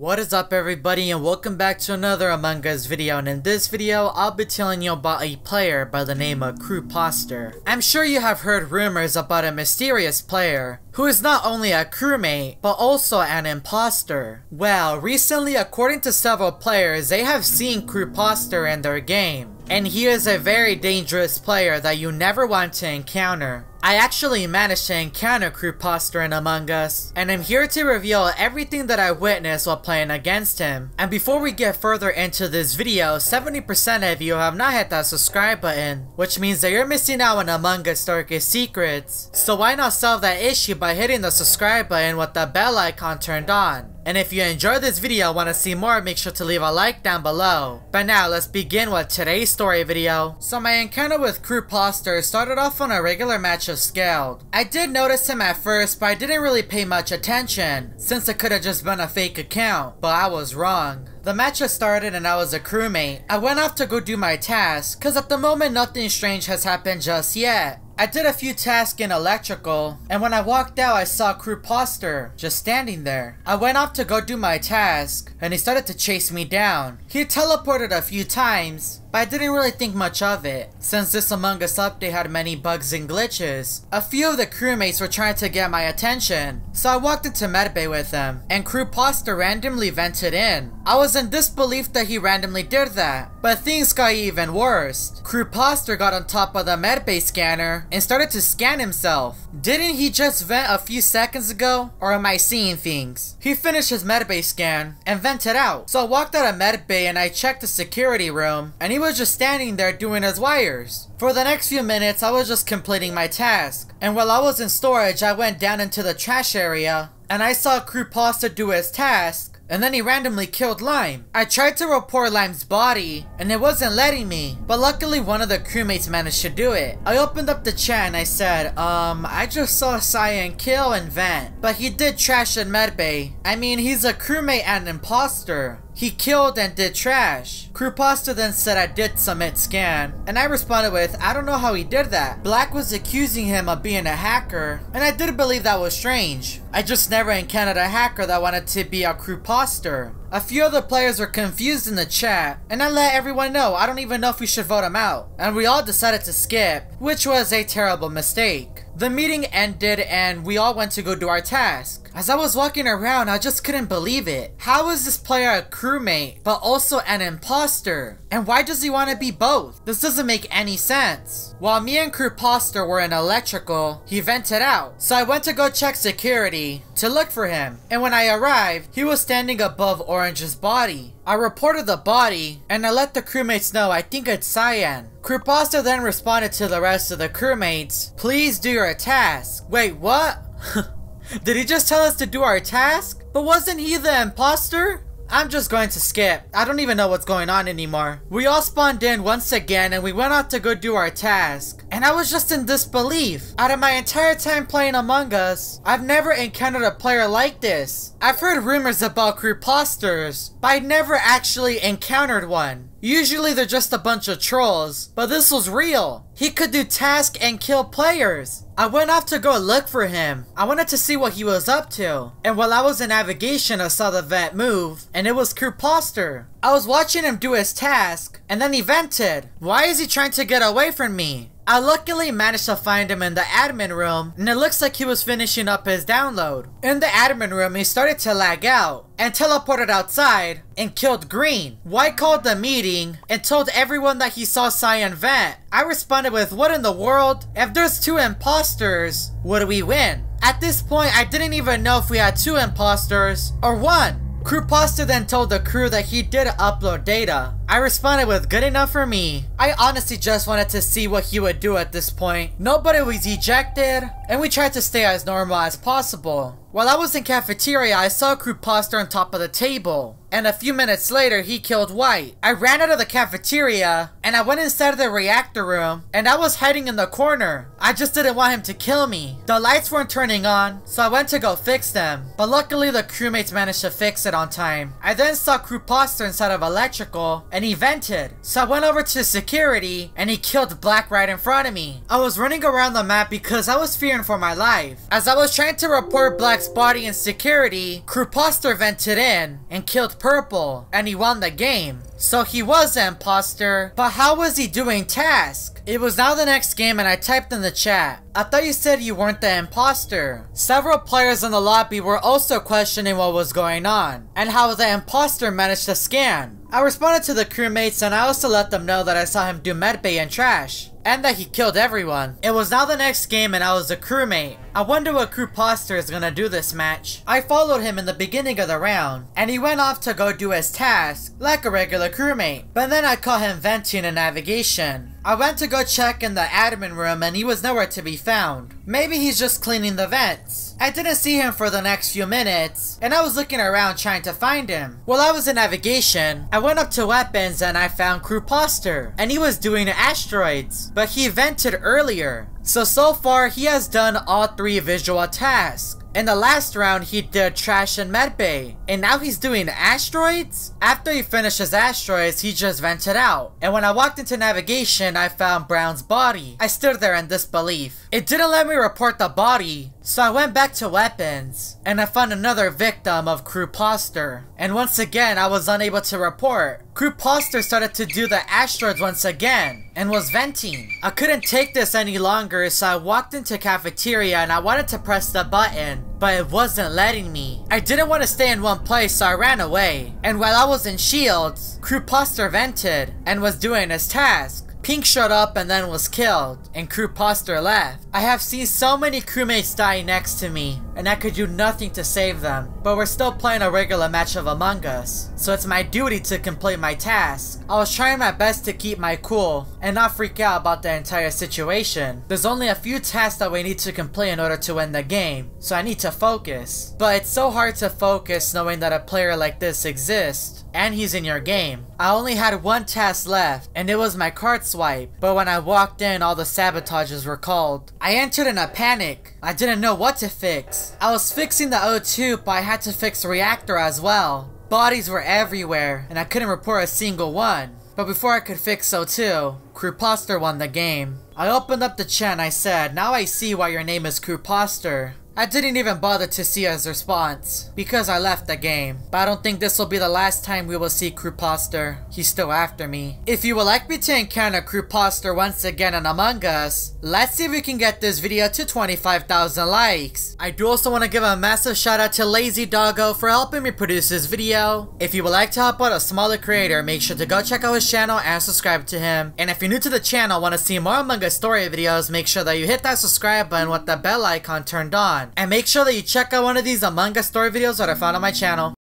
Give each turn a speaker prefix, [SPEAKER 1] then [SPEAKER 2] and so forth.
[SPEAKER 1] What is up everybody and welcome back to another Among Us video and in this video I'll be telling you about a player by the name of Crewposter. I'm sure you have heard rumors about a mysterious player who is not only a crewmate but also an imposter. Well, recently according to several players they have seen Crewposter in their game and he is a very dangerous player that you never want to encounter. I actually managed to encounter Crewposter in Among Us, and I'm here to reveal everything that I witnessed while playing against him. And before we get further into this video, 70% of you have not hit that subscribe button, which means that you're missing out on Among Us darkest secrets. So why not solve that issue by hitting the subscribe button with the bell icon turned on? And if you enjoyed this video and want to see more, make sure to leave a like down below. But now, let's begin with today's story video. So my encounter with Crewposter started off on a regular match of Skeld. I did notice him at first, but I didn't really pay much attention, since it could have just been a fake account, but I was wrong. The match has started and I was a crewmate. I went off to go do my task, cause at the moment nothing strange has happened just yet. I did a few tasks in electrical, and when I walked out I saw Crewposter just standing there. I went off to go do my task, and he started to chase me down. He teleported a few times, but I didn't really think much of it, since this Among Us update had many bugs and glitches. A few of the crewmates were trying to get my attention, so I walked into medbay with them, and Crewposter randomly vented in. I was in disbelief that he randomly did that, but things got even worse. Crewposter got on top of the medbay scanner and started to scan himself. Didn't he just vent a few seconds ago? Or am I seeing things? He finished his medbay scan and vented out. So I walked out of medbay and I checked the security room and he was just standing there doing his wires. For the next few minutes, I was just completing my task. And while I was in storage, I went down into the trash area and I saw Crewposter do his task and then he randomly killed Lime. I tried to report Lime's body, and it wasn't letting me, but luckily one of the crewmates managed to do it. I opened up the chat and I said, um, I just saw Cyan kill and vent, but he did trash in medbay. I mean, he's a crewmate and imposter. He killed and did trash. Crewposter then said I did submit scan, and I responded with, I don't know how he did that. Black was accusing him of being a hacker, and I did believe that was strange. I just never encountered a hacker that wanted to be a Crewposter. A few other players were confused in the chat, and I let everyone know I don't even know if we should vote him out, and we all decided to skip, which was a terrible mistake. The meeting ended and we all went to go do our task. As I was walking around, I just couldn't believe it. How is this player a crewmate, but also an imposter? And why does he want to be both? This doesn't make any sense. While me and Crewposter were in electrical, he vented out. So I went to go check security to look for him. And when I arrived, he was standing above Orange's body. I reported the body, and I let the crewmates know I think it's Cyan. Crewposter then responded to the rest of the crewmates, please do your task. Wait, what? Did he just tell us to do our task? But wasn't he the imposter? I'm just going to skip. I don't even know what's going on anymore. We all spawned in once again and we went out to go do our task. And I was just in disbelief. Out of my entire time playing Among Us, I've never encountered a player like this. I've heard rumors about crewposters, but I never actually encountered one. Usually they're just a bunch of trolls, but this was real. He could do tasks and kill players. I went off to go look for him. I wanted to see what he was up to. And while I was in navigation I saw the vent move, and it was Crewposter. I was watching him do his task, and then he vented. Why is he trying to get away from me? I luckily managed to find him in the admin room, and it looks like he was finishing up his download. In the admin room, he started to lag out, and teleported outside, and killed Green. White called the meeting, and told everyone that he saw Cyan vent. I responded with, what in the world? If there's two imposters, would we win? At this point, I didn't even know if we had two imposters, or one. Crewposter then told the crew that he did upload data. I responded with good enough for me. I honestly just wanted to see what he would do at this point. Nobody was ejected, and we tried to stay as normal as possible. While I was in cafeteria, I saw Crewposter on top of the table. And a few minutes later, he killed White. I ran out of the cafeteria, and I went inside of the reactor room, and I was hiding in the corner. I just didn't want him to kill me. The lights weren't turning on, so I went to go fix them. But luckily, the crewmates managed to fix it on time. I then saw Crewposter inside of electrical, and he vented. So I went over to security, and he killed Black right in front of me. I was running around the map because I was fearing for my life. As I was trying to report Black's body in security, Crewposter vented in and killed Purple, and he won the game. So he was an imposter, but how was he doing task? It was now the next game and I typed in the chat. I thought you said you weren't the imposter. Several players in the lobby were also questioning what was going on, and how the imposter managed to scan. I responded to the crewmates and I also let them know that I saw him do medbay and trash, and that he killed everyone. It was now the next game and I was a crewmate. I wonder what crewposter is gonna do this match. I followed him in the beginning of the round, and he went off to go do his task, like a regular crewmate. But then I caught him venting in navigation. I went to go check in the admin room and he was nowhere to be found. Maybe he's just cleaning the vents. I didn't see him for the next few minutes, and I was looking around trying to find him. While I was in navigation, I went up to weapons and I found Crewposter, and he was doing asteroids, but he vented earlier. So, so far, he has done all three visual tasks. In the last round, he did trash and medbay, and now he's doing asteroids? After he finishes asteroids, he just vented out. And when I walked into navigation, I found Brown's body. I stood there in disbelief. It didn't let me report the body, so I went back to weapons, and I found another victim of Crewposter. And once again, I was unable to report. Crewposter started to do the asteroids once again, and was venting. I couldn't take this any longer, so I walked into cafeteria and I wanted to press the button, but it wasn't letting me. I didn't want to stay in one place, so I ran away. And while I was in shields, Crewposter vented, and was doing his task. Pink showed up and then was killed, and Crewposter left. I have seen so many crewmates die next to me, and I could do nothing to save them. But we're still playing a regular match of Among Us, so it's my duty to complete my task. I was trying my best to keep my cool, and not freak out about the entire situation. There's only a few tasks that we need to complete in order to win the game, so I need to focus. But it's so hard to focus knowing that a player like this exists and he's in your game. I only had one task left, and it was my card swipe, but when I walked in, all the sabotages were called. I entered in a panic. I didn't know what to fix. I was fixing the O2, but I had to fix the reactor as well. Bodies were everywhere, and I couldn't report a single one. But before I could fix O2, Crewposter won the game. I opened up the chat and I said, now I see why your name is Crewposter. I didn't even bother to see his response, because I left the game. But I don't think this will be the last time we will see Crewposter. He's still after me. If you would like me to encounter Crewposter once again in Among Us, let's see if we can get this video to 25,000 likes. I do also want to give a massive shout out to Lazy Doggo for helping me produce this video. If you would like to help out a smaller creator, make sure to go check out his channel and subscribe to him. And if you're new to the channel want to see more Among Us story videos, make sure that you hit that subscribe button with the bell icon turned on. And make sure that you check out one of these Among Us story videos that I found on my channel.